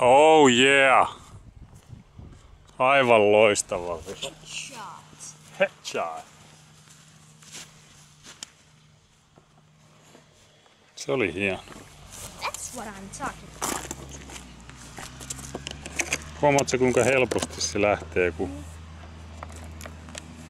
Oh yeah! Aivan loistava. Headshot. Headshot. Se oli hieno. That's what I'm talking about. Huomaatko kuinka helposti se lähtee, kun